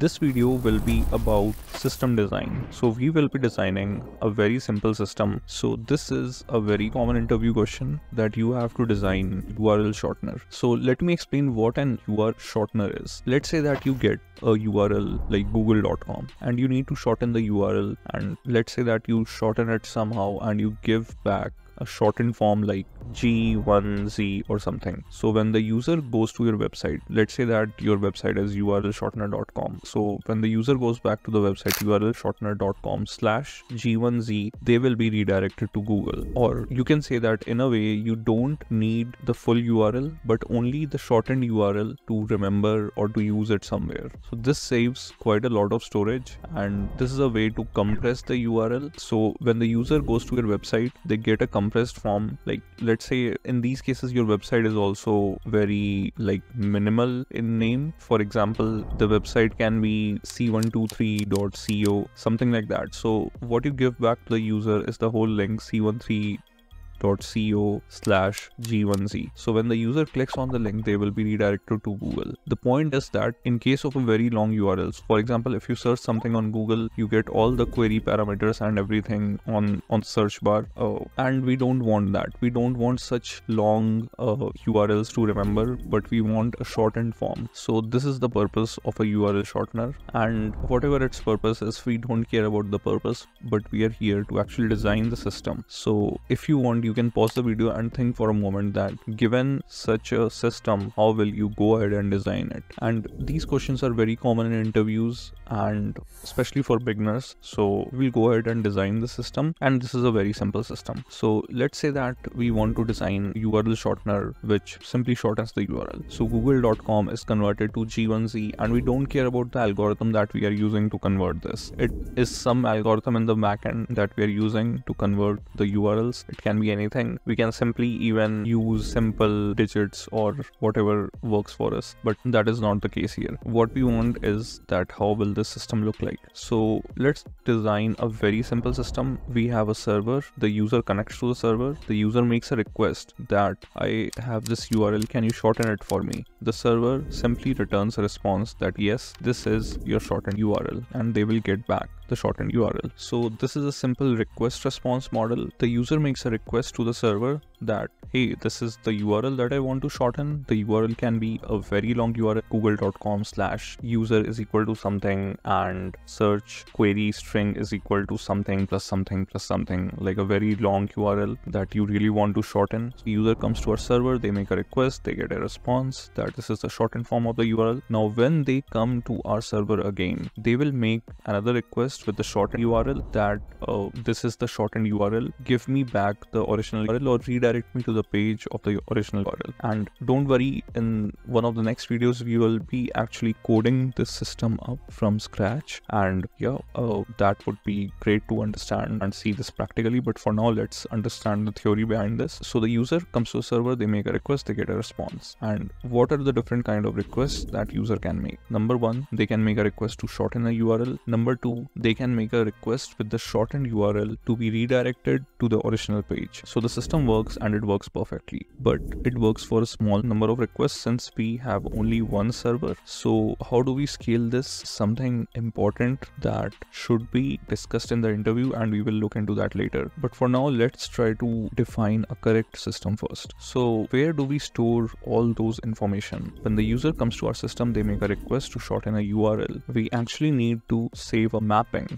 This video will be about system design. So we will be designing a very simple system. So this is a very common interview question that you have to design URL shortener. So let me explain what an URL shortener is. Let's say that you get a URL like google.com and you need to shorten the URL and let's say that you shorten it somehow and you give back a shortened form like G1Z or something. So when the user goes to your website, let's say that your website is urlshortener.com. So when the user goes back to the website urlshortener.com slash G1Z, they will be redirected to Google. Or you can say that in a way you don't need the full URL, but only the shortened URL to remember or to use it somewhere. So this saves quite a lot of storage and this is a way to compress the URL. So when the user goes to your website, they get a compressed form like let let's say in these cases your website is also very like minimal in name. For example the website can be c123.co something like that. So what you give back to the user is the whole link c13 co slash g1z. So when the user clicks on the link, they will be redirected to Google. The point is that in case of a very long URLs, for example, if you search something on Google, you get all the query parameters and everything on, on search bar. Uh, and we don't want that. We don't want such long uh, URLs to remember, but we want a shortened form. So this is the purpose of a URL shortener. And whatever its purpose is, we don't care about the purpose, but we are here to actually design the system. So if you want you can pause the video and think for a moment that given such a system, how will you go ahead and design it? And these questions are very common in interviews and especially for beginners. So we'll go ahead and design the system and this is a very simple system. So let's say that we want to design URL shortener which simply shortens the URL. So google.com is converted to G1Z and we don't care about the algorithm that we are using to convert this. It is some algorithm in the backend that we are using to convert the URLs. It can be anything. We can simply even use simple digits or whatever works for us. But that is not the case here. What we want is that how will this system look like? So let's design a very simple system. We have a server. The user connects to the server. The user makes a request that I have this URL. Can you shorten it for me? The server simply returns a response that yes, this is your shortened URL and they will get back the shortened URL. So this is a simple request response model. The user makes a request to the server that hey this is the url that i want to shorten the url can be a very long url google.com slash user is equal to something and search query string is equal to something plus something plus something like a very long url that you really want to shorten the user comes to our server they make a request they get a response that this is the shortened form of the url now when they come to our server again they will make another request with the shortened url that uh, this is the shortened url give me back the original url or redirect me to the page of the original URL. And don't worry, in one of the next videos, we will be actually coding this system up from scratch. And yeah, uh, that would be great to understand and see this practically. But for now, let's understand the theory behind this. So the user comes to a server, they make a request, they get a response. And what are the different kind of requests that user can make? Number one, they can make a request to shorten a URL. Number two, they can make a request with the shortened URL to be redirected to the original page. So the system works and it works perfectly. But it works for a small number of requests since we have only one server. So how do we scale this? Something important that should be discussed in the interview and we will look into that later. But for now, let's try to define a correct system first. So where do we store all those information? When the user comes to our system, they make a request to shorten a URL. We actually need to save a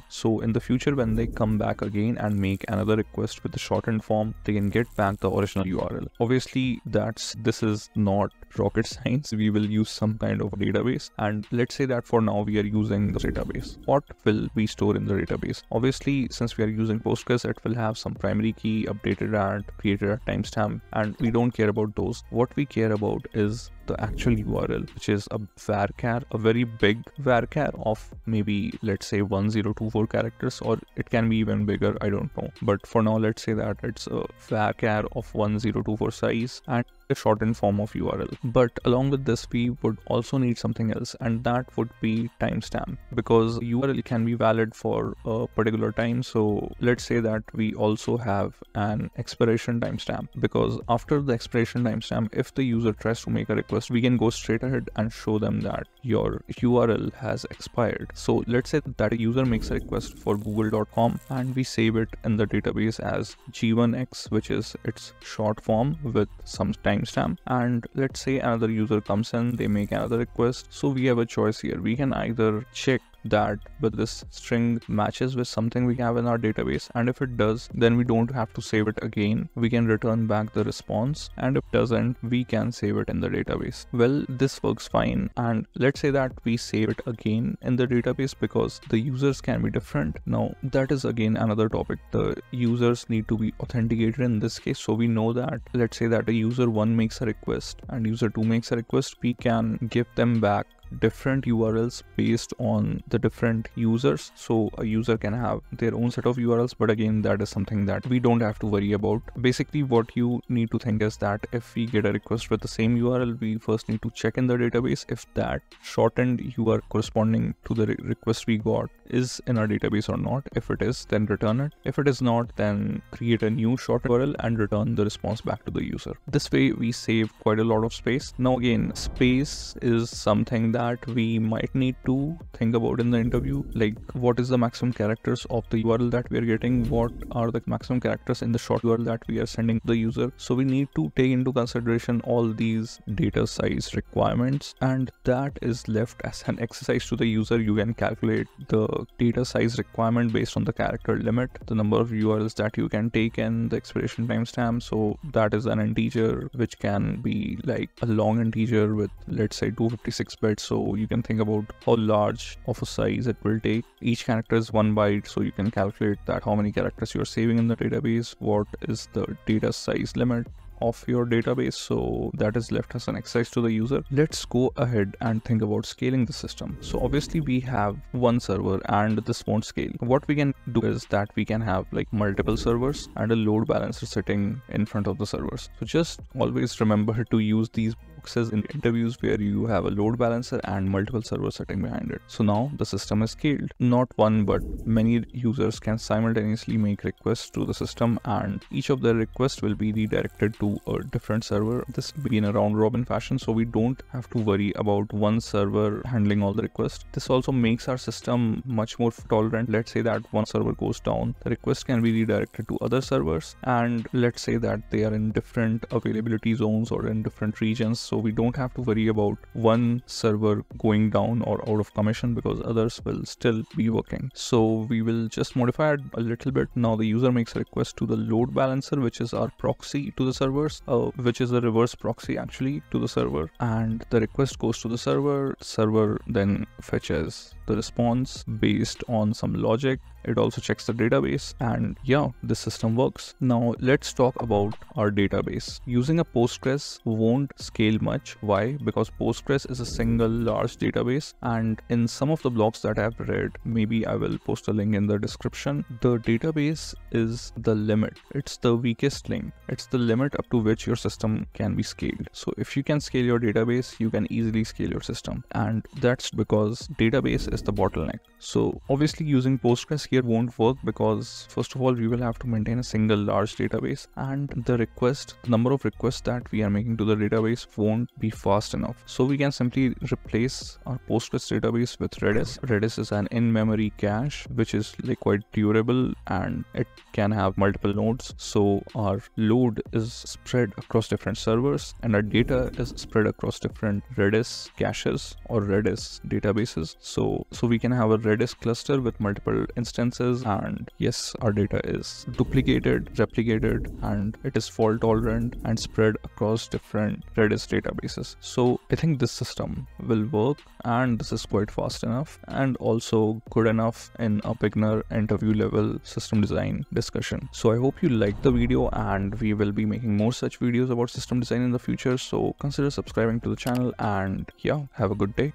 So in the future, when they come back again and make another request with the shortened form, they can get back the original URL. Obviously, that's this is not rocket science. We will use some kind of database. And let's say that for now we are using the database. What will we store in the database? Obviously, since we are using Postgres, it will have some primary key updated at created at timestamp, and we don't care about those. What we care about is the actual URL, which is a varchar, a very big varchar of maybe let's say 1024 characters, or it can be even bigger. I don't know. But for now, let's say that it's a varchar of 1024 size, and shortened form of URL. But along with this, we would also need something else, and that would be timestamp because URL can be valid for a particular time. So let's say that we also have an expiration timestamp because after the expiration timestamp, if the user tries to make a request, we can go straight ahead and show them that your URL has expired. So let's say that a user makes a request for google.com and we save it in the database as g1x, which is its short form with some timestamp. And let's say another user comes in, they make another request. So we have a choice here. We can either check that but this string matches with something we have in our database. And if it does then we don't have to save it again. We can return back the response. And if it doesn't we can save it in the database. Well this works fine. And let's say that we save it again in the database because the users can be different. Now that is again another topic. The users need to be authenticated in this case. So we know that let's say that a user 1 makes a request and user 2 makes a request we can give them back different URLs based on the different users. So a user can have their own set of URLs, but again, that is something that we don't have to worry about. Basically, what you need to think is that if we get a request with the same URL, we first need to check in the database if that shortened URL corresponding to the re request we got is in our database or not. If it is, then return it. If it is not, then create a new short URL and return the response back to the user. This way, we save quite a lot of space. Now, again, space is something that that we might need to think about in the interview like what is the maximum characters of the url that we are getting? What are the maximum characters in the short url that we are sending the user? So we need to take into consideration all these data size requirements and that is left as an exercise to the user. You can calculate the data size requirement based on the character limit the number of urls that you can take and the expiration timestamp. So that is an integer which can be like a long integer with let's say 256 bits so you can think about how large of a size it will take. Each character is one byte so you can calculate that how many characters you're saving in the database what is the data size limit of your database. So that is left as an exercise to the user. Let's go ahead and think about scaling the system. So obviously we have one server and this won't scale. What we can do is that we can have like multiple servers and a load balancer sitting in front of the servers. So just always remember to use these boxes in interviews where you have a load balancer and multiple servers sitting behind it. So now the system is scaled. Not one, but many users can simultaneously make requests to the system and each of their requests will be redirected to a different server. This will be in a round robin fashion, so we don't have to worry about one server handling all the requests. This also makes our system much more tolerant. Let's say that one server goes down, the request can be redirected to other servers and let's say that they are in different availability zones or in different regions so we don't have to worry about one server going down or out of commission because others will still be working. So we will just modify it a little bit. Now the user makes a request to the load balancer which is our proxy to the servers uh, which is a reverse proxy actually to the server. And the request goes to the server. Server then fetches the response based on some logic it also checks the database and yeah, the system works. Now let's talk about our database. Using a Postgres won't scale much. Why? Because Postgres is a single large database and in some of the blogs that I've read, maybe I will post a link in the description, the database is the limit. It's the weakest link. It's the limit up to which your system can be scaled. So if you can scale your database, you can easily scale your system. And that's because database is the bottleneck. So obviously using Postgres here won't work because first of all we will have to maintain a single large database and the request the number of requests that we are making to the database won't be fast enough. So we can simply replace our postgres database with redis. Redis is an in-memory cache which is like quite durable and it can have multiple nodes. So our load is spread across different servers and our data is spread across different redis caches or redis databases. So so we can have a redis cluster with multiple instances instances and yes our data is duplicated replicated and it is fault tolerant and spread across different redis databases. So i think this system will work and this is quite fast enough and also good enough in a beginner interview level system design discussion. So i hope you liked the video and we will be making more such videos about system design in the future. So consider subscribing to the channel and yeah have a good day